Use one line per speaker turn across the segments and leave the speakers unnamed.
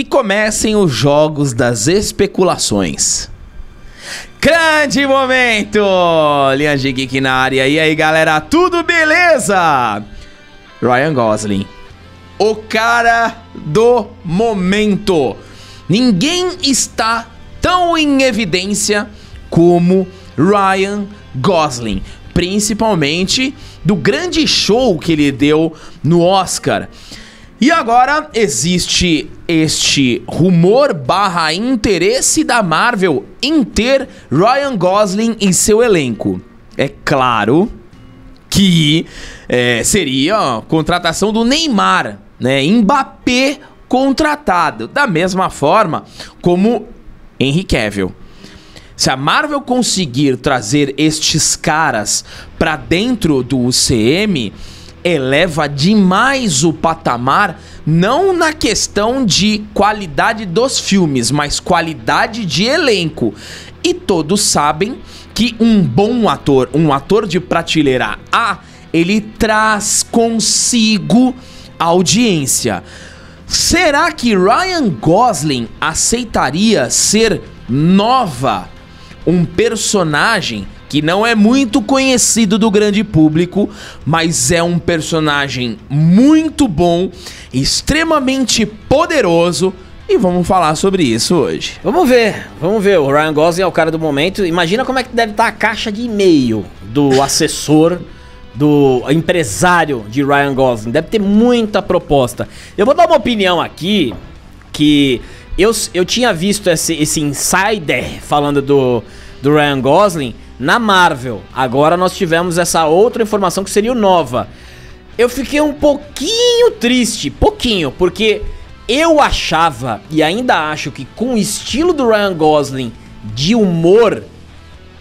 que comecem os jogos das especulações. Grande momento! Linha de Geek na área. E aí, galera, tudo beleza? Ryan Gosling. O cara do momento. Ninguém está tão em evidência como Ryan Gosling. Principalmente do grande show que ele deu no Oscar. E agora existe este rumor barra interesse da Marvel em ter Ryan Gosling em seu elenco. É claro que é, seria a contratação do Neymar, né? Mbappé contratado, da mesma forma como Henry Cavill. Se a Marvel conseguir trazer estes caras para dentro do UCM, eleva demais o patamar, não na questão de qualidade dos filmes, mas qualidade de elenco. E todos sabem que um bom ator, um ator de prateleira A, ele traz consigo audiência. Será que Ryan Gosling aceitaria ser nova um personagem que não é muito conhecido do grande público, mas é um personagem muito bom, extremamente poderoso. E vamos falar sobre isso hoje.
Vamos ver, vamos ver. O Ryan Gosling é o cara do momento. Imagina como é que deve estar a caixa de e-mail do assessor, do empresário de Ryan Gosling. Deve ter muita proposta. Eu vou dar uma opinião aqui que eu, eu tinha visto esse, esse insider falando do, do Ryan Gosling na Marvel. Agora nós tivemos essa outra informação que seria nova. Eu fiquei um pouquinho triste, pouquinho, porque eu achava e ainda acho que com o estilo do Ryan Gosling de humor,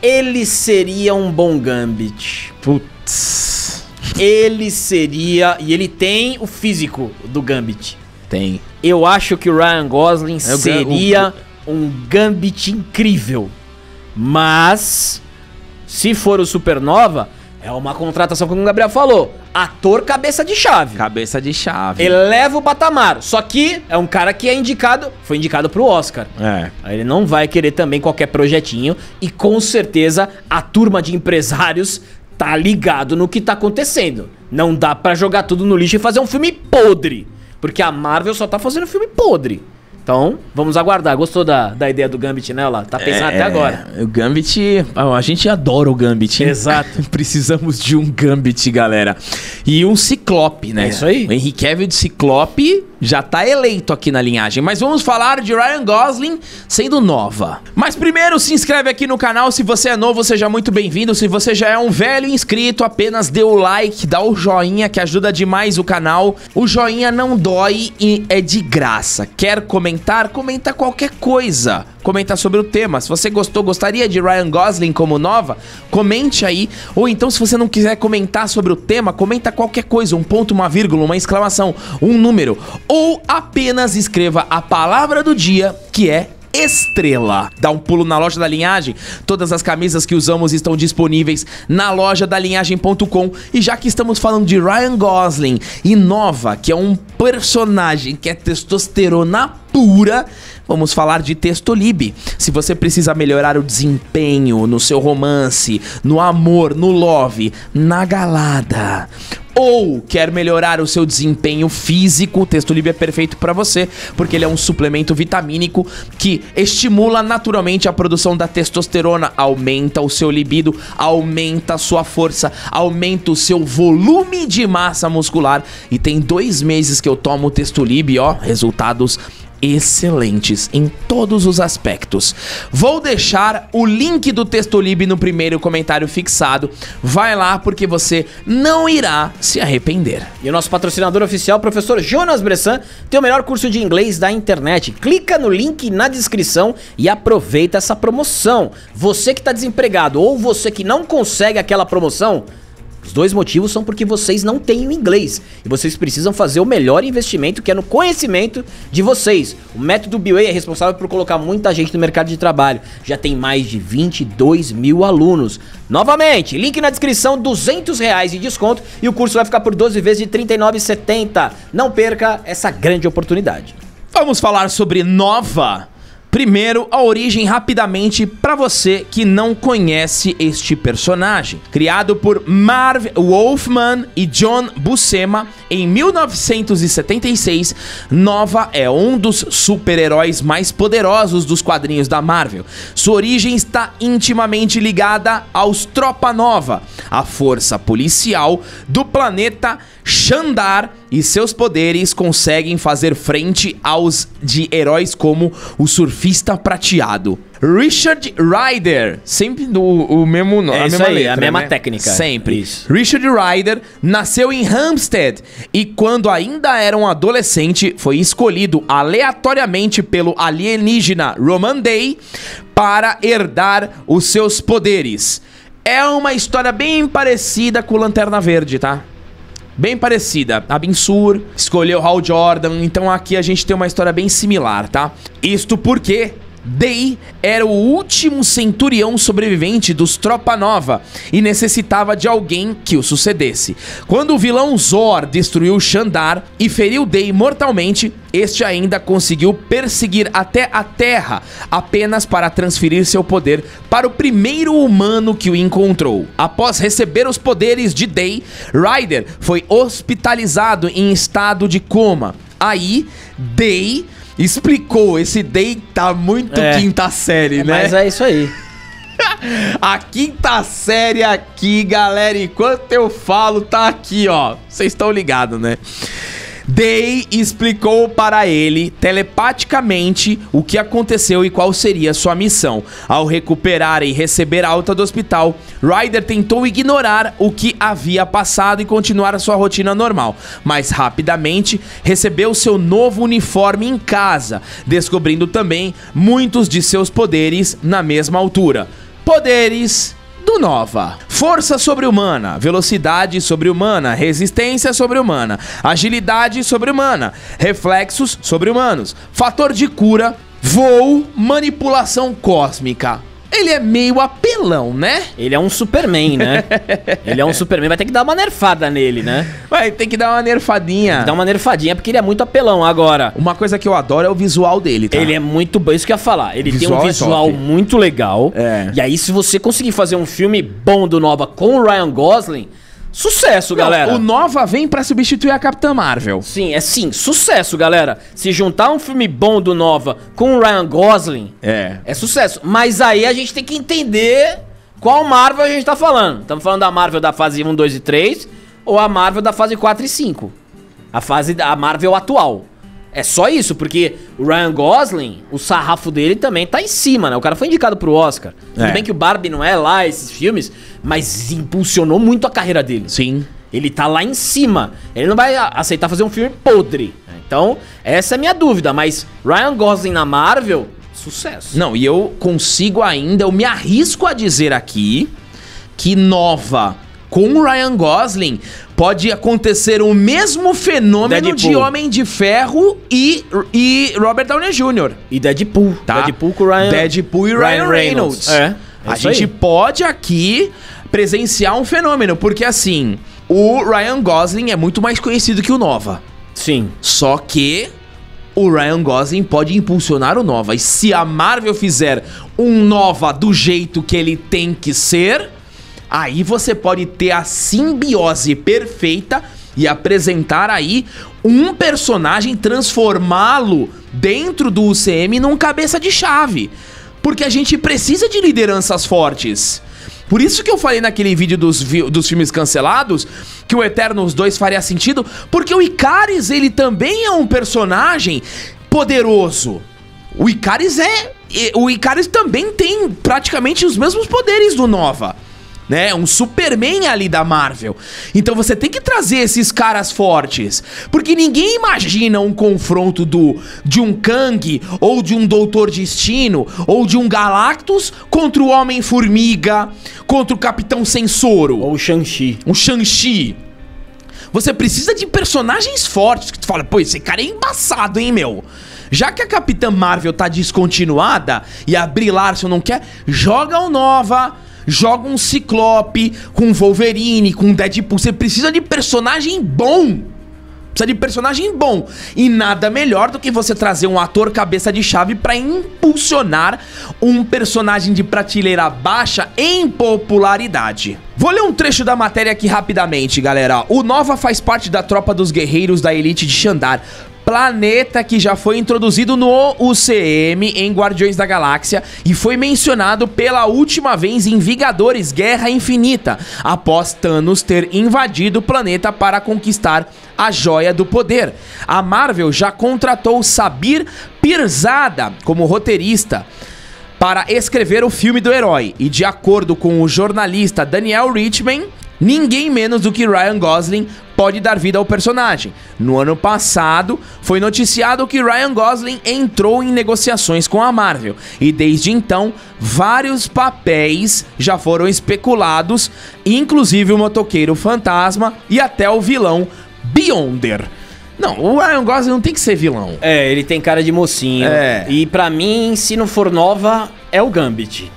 ele seria um bom Gambit. Putz. Ele seria. E ele tem o físico do Gambit.
Tem.
Eu acho que o Ryan Gosling é seria o... um Gambit incrível. Mas se for o Supernova, é uma contratação, como o Gabriel falou. Ator cabeça de chave.
Cabeça de chave.
Eleva o patamar. Só que é um cara que é indicado, foi indicado pro Oscar.
É.
Ele não vai querer também qualquer projetinho. E com certeza a turma de empresários tá ligado no que tá acontecendo. Não dá para jogar tudo no lixo e fazer um filme podre. Porque a Marvel só tá fazendo filme podre. Então, vamos aguardar. Gostou da, da ideia do Gambit, né, lá? Tá pensando é, até agora.
O Gambit, a gente adora o Gambit.
Hein? Exato.
Precisamos de um Gambit, galera. E um Ciclope, né?
É isso aí.
O Henry Cavill de Ciclope já tá eleito aqui na linhagem. Mas vamos falar de Ryan Gosling sendo nova. Mas primeiro, se inscreve aqui no canal. Se você é novo, seja muito bem-vindo. Se você já é um velho inscrito, apenas dê o like, dá o joinha que ajuda demais o canal. O joinha não dói e é de graça. Quer comentar? Comenta qualquer coisa comentar sobre o tema. Se você gostou, gostaria de Ryan Gosling como nova, comente aí. Ou então, se você não quiser comentar sobre o tema, comenta qualquer coisa, um ponto, uma vírgula, uma exclamação, um número. Ou apenas escreva a palavra do dia, que é Estrela. Dá um pulo na loja da linhagem. Todas as camisas que usamos estão disponíveis na loja da linhagem.com. E já que estamos falando de Ryan Gosling e Nova, que é um personagem que é testosterona pura, vamos falar de Textolib. Se você precisa melhorar o desempenho no seu romance, no amor, no love, na galada, ou quer melhorar o seu desempenho físico, o Texto é perfeito para você, porque ele é um suplemento vitamínico que estimula naturalmente a produção da testosterona, aumenta o seu libido, aumenta a sua força, aumenta o seu volume de massa muscular. E tem dois meses que eu tomo o Texto ó, resultados excelentes em todos os aspectos. Vou deixar o link do Textolib no primeiro comentário fixado. Vai lá porque você não irá se arrepender.
E o nosso patrocinador oficial, professor Jonas Bressan, tem o melhor curso de inglês da internet. Clica no link na descrição e aproveita essa promoção. Você que está desempregado ou você que não consegue aquela promoção, os dois motivos são porque vocês não têm o inglês e vocês precisam fazer o melhor investimento que é no conhecimento de vocês. O método BWay é responsável por colocar muita gente no mercado de trabalho. Já tem mais de 22 mil alunos. Novamente, link na descrição, 200 reais de desconto e o curso vai ficar por 12 vezes de R$ 39,70. Não perca essa grande oportunidade.
Vamos falar sobre Nova. Primeiro, a origem rapidamente para você que não conhece este personagem. Criado por Marv Wolfman e John Buscema em 1976, Nova é um dos super-heróis mais poderosos dos quadrinhos da Marvel. Sua origem está intimamente ligada aos Tropa Nova, a força policial do planeta Xandar e seus poderes conseguem fazer frente aos de heróis como o surfista prateado. Richard Ryder, sempre do, o mesmo nome,
É
a mesma
aí,
letra,
a mesma
né?
técnica.
Sempre.
Isso.
Richard Ryder nasceu em Hampstead e quando ainda era um adolescente foi escolhido aleatoriamente pelo alienígena Roman Day para herdar os seus poderes. É uma história bem parecida com Lanterna Verde, tá? Bem parecida. A Sur escolheu Hal Jordan, então aqui a gente tem uma história bem similar, tá? Isto porque Day era o último centurião sobrevivente dos Tropa Nova e necessitava de alguém que o sucedesse. Quando o vilão Zor destruiu Xandar e feriu Day mortalmente, este ainda conseguiu perseguir até a Terra apenas para transferir seu poder para o primeiro humano que o encontrou. Após receber os poderes de Day, Ryder foi hospitalizado em estado de coma. Aí, Day explicou. Esse Day tá muito
É.
quinta série, né?
Mas é isso aí.
A quinta série aqui, galera, enquanto eu falo, tá aqui, ó. Vocês estão ligados, né? Day explicou para ele telepaticamente o que aconteceu e qual seria sua missão. Ao recuperar e receber alta do hospital, Ryder tentou ignorar o que havia passado e continuar a sua rotina normal, mas rapidamente recebeu seu novo uniforme em casa, descobrindo também muitos de seus poderes na mesma altura. Poderes do Nova. Força sobre-humana, velocidade sobre-humana, resistência sobre-humana, agilidade sobre-humana, reflexos sobre-humanos, fator de cura, voo, manipulação cósmica. Ele é meio apelão, né?
Ele é um Superman, né? ele é um Superman, vai ter que dar uma nerfada nele, né?
Vai ter que dar uma nerfadinha.
Dá uma nerfadinha porque ele é muito apelão. Agora,
Uma coisa que eu adoro é o visual dele, tá?
ele é muito bom. Isso que eu ia falar. Ele tem um
é
visual
top.
muito legal.
É.
E aí, se você conseguir fazer um filme bom do Nova com o Ryan Gosling, sucesso,
Não,
galera.
O Nova vem pra substituir a Capitã Marvel.
Sim, é sim, sucesso, galera. Se juntar um filme bom do Nova com o Ryan Gosling,
É.
é sucesso. Mas aí a gente tem que entender qual Marvel a gente tá falando. Estamos falando da Marvel da fase 1, 2 e 3 ou a Marvel da fase 4 e 5. A fase da Marvel atual. É só isso, porque o Ryan Gosling, o sarrafo dele também tá em cima, né? O cara foi indicado pro Oscar. Tudo
É.
bem que o Barbie não é lá, esses filmes, mas impulsionou muito a carreira dele.
Sim.
Ele tá lá em cima. Ele não vai aceitar fazer um filme podre. Então, essa é a minha dúvida. Mas Ryan Gosling na Marvel, sucesso.
Não, e eu consigo ainda, eu me arrisco a dizer aqui que Nova com o Ryan Gosling pode acontecer o mesmo fenômeno de
Deadpool.
Homem de Ferro e, e Robert Downey Jr.
E Deadpool.
Tá?
Deadpool com o Ryan...
Deadpool e Ryan, Reynolds.
É. é
A gente
aí.
pode aqui presenciar um fenômeno, porque assim, o Ryan Gosling é muito mais conhecido que o Nova.
Sim.
Só que o Ryan Gosling pode impulsionar o Nova. E se a Marvel fizer um Nova do jeito que ele tem que ser, aí você pode ter a simbiose perfeita e apresentar aí um personagem, transformá-lo dentro do UCM num cabeça de chave. Porque a gente precisa de lideranças fortes. Por isso que eu falei naquele vídeo dos, dos filmes cancelados que o Eternos 2 faria sentido, porque o Icaris, ele também é um personagem poderoso. O Icaris é. O Icaris também tem praticamente os mesmos poderes do Nova. Né? Um Superman ali da Marvel. Então você tem que trazer esses caras fortes. Porque ninguém imagina um confronto do de um Kang, ou de um Doutor Destino, ou de um Galactus contra o Homem-Formiga, contra o Capitão Sensoro
Ou o Shang-Chi.
um Shang-Chi. Você precisa de personagens fortes que tu fala, pô, esse cara é embaçado, hein, meu? Já que a Capitã Marvel tá descontinuada e a Brie Larson não quer, joga o Nova, joga um Ciclope com Wolverine, com Deadpool. Você precisa de personagem bom. precisa de personagem bom. E nada melhor do que você trazer um ator cabeça de chave pra impulsionar um personagem de prateleira baixa em popularidade. Vou ler um trecho da matéria aqui rapidamente, galera. O Nova faz parte da tropa dos guerreiros da elite de Xandar, planeta que já foi introduzido no UCM em Guardiões da Galáxia e foi mencionado pela última vez em Vingadores Guerra Infinita, após Thanos ter invadido o planeta para conquistar a Joia do Poder. A Marvel já contratou Sabir Pirzada como roteirista para escrever o filme do herói. E de acordo com o jornalista Daniel Richman, ninguém menos do que Ryan Gosling pode dar vida ao personagem. No ano passado, foi noticiado que Ryan Gosling entrou em negociações com a Marvel e desde então vários papéis já foram especulados, inclusive o motoqueiro fantasma e até o vilão Beyonder. Não, o Ryan Gosling não tem que ser vilão.
É, ele tem cara de mocinho.
É.
E pra mim, se não for nova, é o Gambit.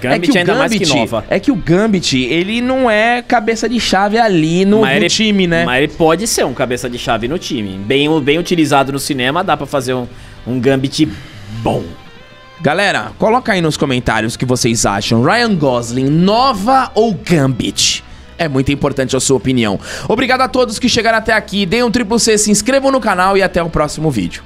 Gambit
o
ainda mais que nova.
É que o Gambit, ele não é cabeça de chave ali no, no
ele-
time, né?
Mas ele pode ser um cabeça de chave no time. Bem, bem utilizado no cinema, dá pra fazer um, um Gambit bom.
Galera, coloca aí nos comentários o que vocês acham. Ryan Gosling, nova ou Gambit? É muito importante a sua opinião. Obrigado a todos que chegaram até aqui. Deem um triplo C, se inscrevam no canal e até o próximo vídeo.